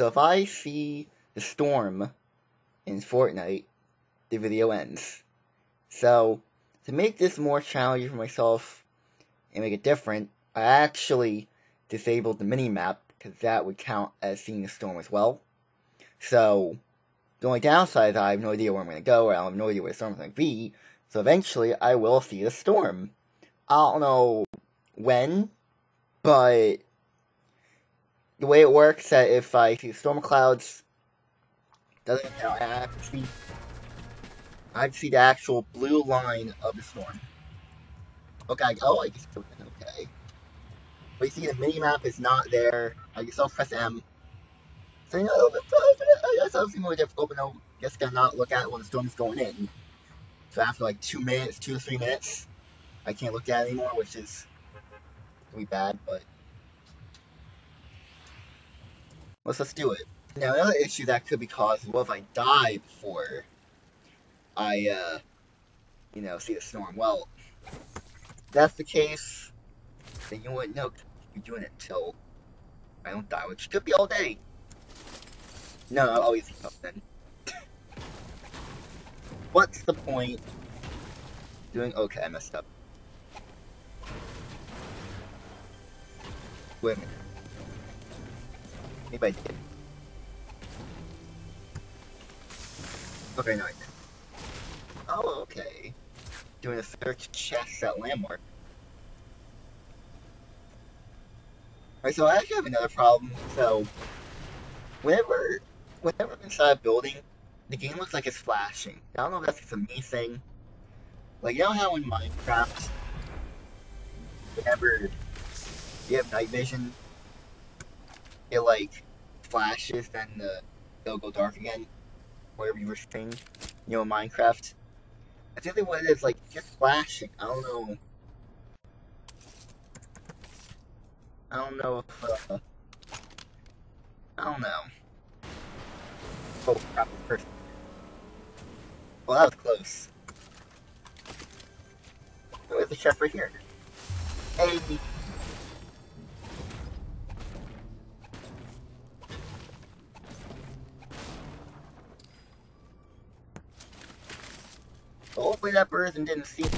So if I see the storm in Fortnite, the video ends. So to make this more challenging for myself and make it different, I actually disabled the mini map because that would count as seeing the storm as well. So the only downside is I have no idea where I'm going to go, or I have no idea where the storm's going to be. So eventually, I will see the storm. I don't know when, but the way it works that if uh, I see storm clouds, doesn't count. I see, I see the actual blue line of the storm. Okay, oh, I guess okay. But you see, the mini map is not there. I guess I'll press M. So, you know, that's obviously more difficult, but no, I guess gotta not look at it when the storm's going in. So after like two minutes, two to three minutes, I can't look at it anymore, which is really bad, but let's let's do it. Now another issue that could be caused is what if I die before I uh you know see the storm? Well if that's the case, then you wouldn't know be doing it till I don't die, which could be all day. No, I'll always keep up then. What's the point doing okay, I messed up. Wait a minute. Did. Okay, no I didn't. Oh, okay. Doing a search chest at landmark. Alright, so I actually have another problem. So, whenever, whenever I'm inside a building, the game looks like it's flashing. I don't know if that's just a me thing. Like, you know how in Minecraft, whenever you have night vision, it like flashes, then the, it'll go dark again, whatever you were saying, you know, in Minecraft. I think what it is, like, just flashing. I don't know. I don't know if, uh, I don't know. Oh, crap, first. Well, that was close. Where's a chef right here? Hey! Hopefully that person didn't see me.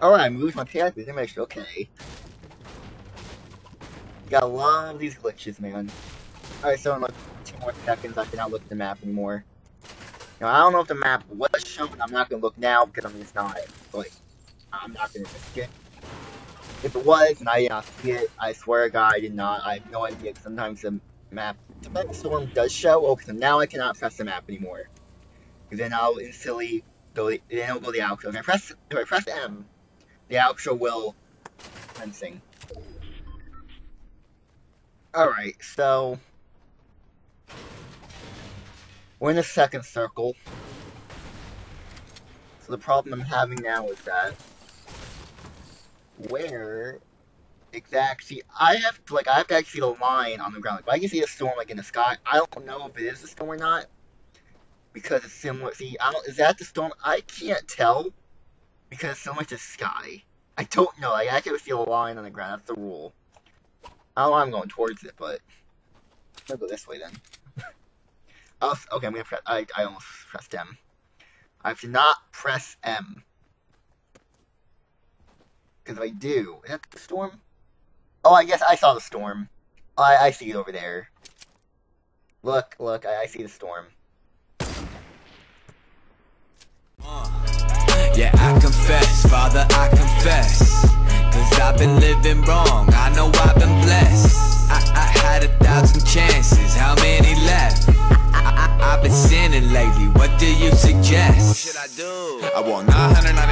Alright, I moved my character's image, okay. Got a lot of these glitches, man. Alright, so in like two more seconds, I cannot look at the map anymore. Now, I don't know if the map was shown, I'm not gonna look now because I'm just not, like, I'm not gonna risk it. If it was, and I did not see it, I swear to God, I did not. I have no idea. Sometimes the map, the storm does show. Oh, okay, so now I cannot press the map anymore. Because then I'll instantly go. then it'll go the outro. If I press, if I press M, the outro will fencing. Alright, so we're in the second circle. So the problem I'm having now is that where exactly I have to like I have to actually see the line on the ground. Like I can see a storm like in the sky. I don't know if it is a storm or not. Because it's similar see I don't is that the storm? I can't tell because so much is sky. I don't know. I can see a line on the ground. That's the rule. I don't know I'm going towards it, but I'll go this way then. oh, okay, I'm gonna press. I I almost pressed M. I to not press M. Because if I do, is that the storm? Oh, I guess I saw the storm. I, I see it over there. Look, look, I, I see the storm. Yeah, I confess, Father, I confess. Cause I've been living wrong, I know I've been blessed. I, I had a thousand chances, how many left? I, I, I've been sinning lately, what do you suggest? What should I do? I want 999